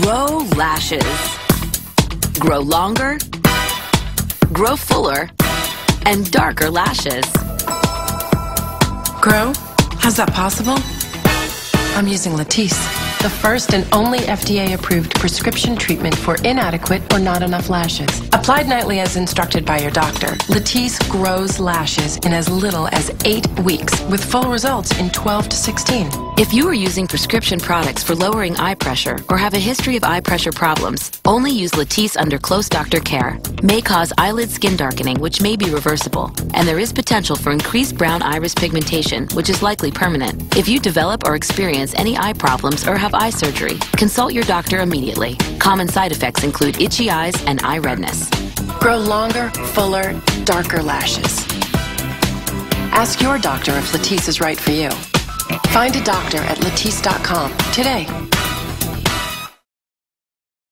Grow lashes. Grow longer, grow fuller, and darker lashes. Grow? How's that possible? I'm using Latisse, the first and only FDA approved prescription treatment for inadequate or not enough lashes. Applied nightly as instructed by your doctor, Latisse grows lashes in as little as eight weeks with full results in 12 to 16. If you are using prescription products for lowering eye pressure or have a history of eye pressure problems, only use Latisse under close doctor care. May cause eyelid skin darkening, which may be reversible, and there is potential for increased brown iris pigmentation, which is likely permanent. If you develop or experience any eye problems or have eye surgery, consult your doctor immediately. Common side effects include itchy eyes and eye redness. Grow longer, fuller, darker lashes. Ask your doctor if Latisse is right for you. Find a doctor at Latisse.com today.